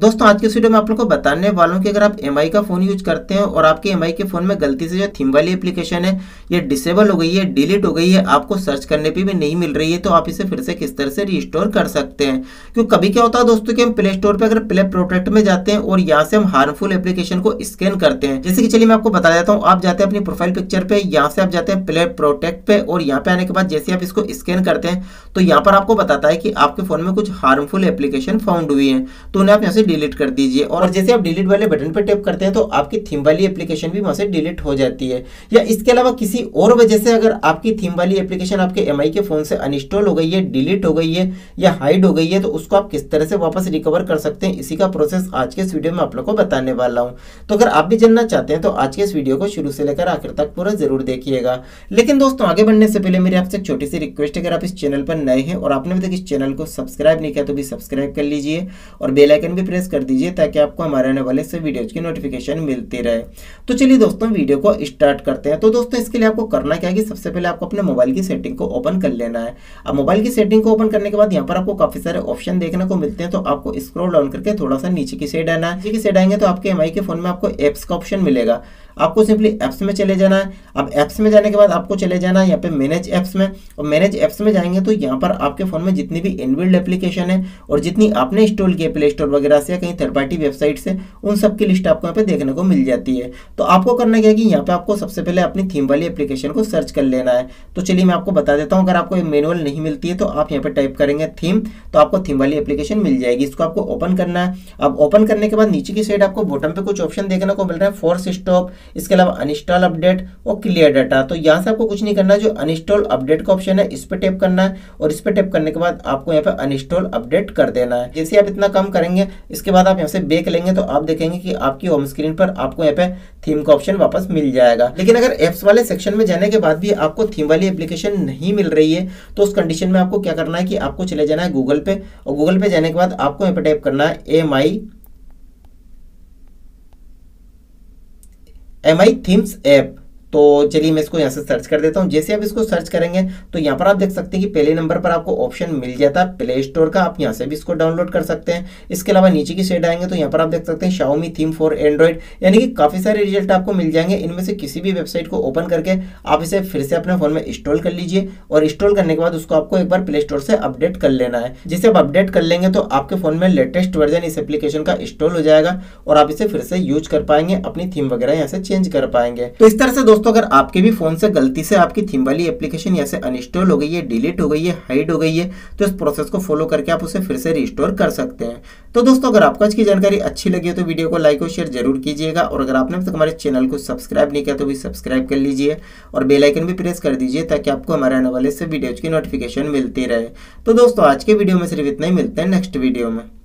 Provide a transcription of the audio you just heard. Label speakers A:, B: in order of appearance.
A: दोस्तों, आज के वीडियो में आप लोग को बताने वाला हूँ कि अगर आप MI का फ़ोन यूज़ करते हैं और आपके MI के फ़ोन में गलती से जो थीम वाली एप्लीकेशन है, ये डिसेबल हो गई है डिलीट हो गई है, आपको सर्च करने पे भी नहीं मिल रही है तो आप इसे फिर से किस तरह से रिस्टोर कर सकते हैं? क्यों? कभी क्या होता है दोस्तों कि हम प्ले स्टोर पर अगर प्ले प्रोटेक्ट में जाते हैं और यहाँ से हम हार्मफुल एप्लीकेशन को स्कैन करते हैं। जैसे कि चलिए मैं आपको बता देता हूँ, आप जाते हैं अपनी प्रोफ़ाइल पिक्चर पे, यहाँ से आप जाते हैं प्ले प्रोटेक्ट पे और यहाँ पे आने के बाद जैसे आप इसको स्कैन करते हैं तो यहाँ पर आपको बताता है कि आपके फ़ोन में कुछ हार्मफुल एप्लीकेशन फाउंड हुई है। तो उन्हें आप यहाँ से डिलीट कर दीजिए। और जैसे आप डिलीट वाले बटन पर टैप करते हैं तो आपकी थीम वाली एप्लीकेशन भी वहाँ से डिलीट हो जाती है। या इसके अलावा किसी और वजह से अगर आपकी थीम वाली एप्लीकेशन आपके एमआई के फ़ोन से अनइंस्टॉल हो गई है डिलीट हो गई है या हाइड हो गई है तो उसको आप किस तरह से वापस रिकवर कर सकते हैं इसी का प्रोसेस आज के इस वीडियो में आप लोग को बताने वाला हूँ। तो अगर आप भी जानना चाहते हैं तो आज के इस वीडियो को शुरू से लेकर आखिर तक पूरा ज़रूर देखिएगा। लेकिन दोस्तों आगे बढ़ने से पहले मेरी आपसे छोटी सी रिक्वेस्ट है अगर आप इस चैनल पर नए हैं और आपने अभी तक इस चैनल को सब्सक्राइब नहीं किया तो भी सब्सक्राइब कर लीजिए और बेलाइकन भी प्रेस कर दीजिए ताकि आपको हमारे आने वाले से वीडियोज़ की नोटिफिकेशन मिलती रहे। तो चलिए दोस्तों वीडियो को स्टार्ट करते हैं। तो दोस्तों, इसके लिए आपको करना क्या है कि सबसे पहले आपको अपने मोबाइल की सेटिंग को ओपन कर लेना है। अब मोबाइल की सेटिंग को ओपन करने के बाद यहाँ पर आपको काफ़ी सारे ऑप्शन देखने को मिलते हैं। तो आपको स्क्रोल डाउन करके थोड़ा सा नीचे की साइड आना है। नीचे की साइड आएँगे तो आपके एम के फ़ोन में आपको एप्स का ऑप्शन मिलेगा। आपको सिंपली एप्स में चले जाना है। अब एप्स में जाने के बाद आपको चले जाना है यहाँ पे मैनेज एप्स में। और मैनेज एप्स में जाएँगे तो यहाँ पर आपके फ़ोन में जितनी भी इनबिल्ड एप्लीकेशन है और जितनी आपने इंस्टॉल की प्ले स्टोर वगैरह से या कहीं थर्ड पार्टी वेबसाइट से, उन सब की लिस्ट आपको यहाँ पे देखने को मिल जाती है। तो आपको करना क्या है कि यहाँ पे आपको सबसे पहले अपनी थीम वाली एप्लीकेशन को सर्च कर लेना है। तो चलिए मैं आपको बता देता हूँ, अगर आपको मैनुअल नहीं मिलती है तो आप यहाँ पे टाइप करेंगे थीम तो आपको थीम वाली एप्लीकेशन मिल जाएगी। इसको आपको ओपन करना है। अब ओपन करने के बाद नीचे की साइड आपको बॉटम पे कुछ ऑप्शन देखने को मिल रहा है फोर्स स्टॉप इसके अलावा अनइंस्टॉल अपडेट और क्लियर डाटा तो यहाँ से आपको कुछ नहीं करना जो अनइंस्टॉल अपडेट का ऑप्शन है, इस पर टैप करना है और इस पर टैप करने के बाद आपको यहाँ पे अनइंस्टॉल अपडेट कर देना है। जैसे आप इतना कम करेंगे इसके बाद आप यहाँ से बेक लेंगे तो आप देखेंगे कि आपकी होम स्क्रीन पर आपको यहाँ पे थीम का ऑप्शन वापस मिल जाएगा। लेकिन अगर एप्स वाले सेक्शन में जाने के बाद भी आपको थीम वाली एप्लीकेशन नहीं मिल रही है तो उस कंडीशन में आपको क्या करना है कि आपको चले जाना है गूगल पे और गूगल पे जाने के बाद आपको यहाँ पे टाइप करना है M I M I themes app तो चलिए मैं इसको यहाँ से सर्च कर देता हूँ। जैसे आप इसको सर्च करेंगे तो यहाँ पर आप देख सकते हैं कि पहले नंबर पर आपको ऑप्शन मिल जाता है प्ले स्टोर का। आप यहाँ से भी इसको डाउनलोड कर सकते हैं। इसके अलावा नीचे की साइड आएँगे तो यहाँ पर आप देख सकते हैं शाओमी थीम फॉर एंड्रॉइड यानी कि काफ़ी सारे रिज़ल्ट आपको मिल जाएँगे। इनमें से किसी भी वेबसाइट को ओपन करके आप इसे फिर से अपने फ़ोन में इंस्टॉल कर लीजिए और इंस्टॉल करने के बाद उसको आपको एक बार प्ले स्टोर से अपडेट कर लेना है। जिसे आप अपडेट कर लेंगे तो आपके फ़ोन में लेटेस्ट वर्जन इस एप्लीकेशन का इंस्टॉल हो जाएगा और आप इसे फिर से यूज़ कर पाएँगे, अपनी थीम वगैरह यहाँ से चेंज कर पाएँगे। तो इस तरह से दोस्तों, अगर आपके भी फ़ोन से गलती से आपकी थीम वाली एप्लीकेशन या से अनइंस्टॉल हो गई है डिलीट हो गई है हाइड हो गई है तो इस प्रोसेस को फॉलो करके आप उसे फिर से रिस्टोर कर सकते हैं। तो दोस्तों, अगर आपको आज की जानकारी अच्छी लगी हो तो वीडियो को लाइक और शेयर ज़रूर कीजिएगा। और अगर आपने अब तक हमारे चैनल को सब्सक्राइब नहीं किया तो भी सब्सक्राइब कर लीजिए और बेलाइकन भी प्रेस कर दीजिए, ताकि आपको हमारे आने वाले से वीडियोज़ की नोटिफिकेशन मिलती रहे। तो दोस्तों, आज के वीडियो में सिर्फ़ इतना ही, मिलते हैं नेक्स्ट वीडियो में।